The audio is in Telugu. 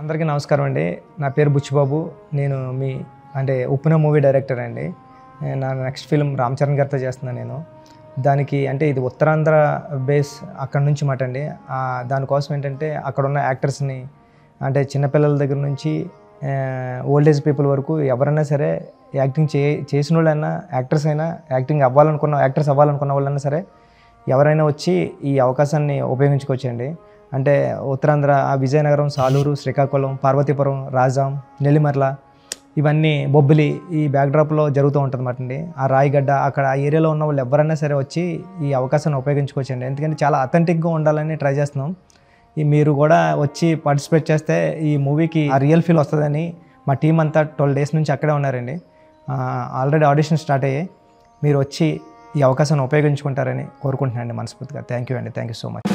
అందరికీ నమస్కారం అండి. నా పేరు బుచ్చిబాబు. నేను మీ అంటే ఉప్పున మూవీ డైరెక్టర్ అండి. నా నెక్స్ట్ ఫిల్మ్ రామ్ చరణ్ గారితో చేస్తున్నాను నేను. దానికి అంటే ఇది ఉత్తరాంధ్ర బేస్ అక్కడ నుంచి మాట అండి. దానికోసం ఏంటంటే అక్కడ ఉన్న యాక్టర్స్ని అంటే చిన్నపిల్లల దగ్గర నుంచి ఓల్డ్ ఏజ్ పీపుల్ వరకు ఎవరైనా సరే యాక్టింగ్ చే చేసిన వాళ్ళైనా యాక్టర్స్ అయినా యాక్టింగ్ అవ్వాలనుకున్న యాక్టర్స్ అవ్వాలనుకున్న వాళ్ళైనా సరే ఎవరైనా వచ్చి ఈ అవకాశాన్ని ఉపయోగించుకోవచ్చండి. అంటే ఉత్తరాంధ్ర ఆ విజయనగరం సాలూరు శ్రీకాకుళం పార్వతీపురం రాజాం నెల్లిమర్ల ఇవన్నీ బొబ్బిలి ఈ బ్యాక్డ్రాప్లో జరుగుతూ ఉంటుంది అన్నమాట అండి ఆ రాయిగడ్డ అక్కడ ఆ ఏరియాలో ఉన్న వాళ్ళు ఎవరైనా సరే వచ్చి ఈ అవకాశాన్ని ఉపయోగించుకోవచ్చండి. ఎందుకంటే చాలా అథెంటిక్గా ఉండాలని ట్రై చేస్తున్నాం. ఈ మీరు కూడా వచ్చి పార్టిసిపేట్ చేస్తే ఈ మూవీకి ఆ రియల్ ఫీల్ వస్తుందని మా టీం అంతా ట్వెల్వ్ డేస్ నుంచి అక్కడే ఉన్నారండి. ఆల్రెడీ ఆడిషన్ స్టార్ట్ అయ్యాయి మీరు వచ్చి ఈ అవకాశాన్ని ఉపయోగించుకుంటారని కోరుకుంటున్నాను అండి మనస్ఫూర్తిగా. థ్యాంక్ యూ అండి. Thank you so much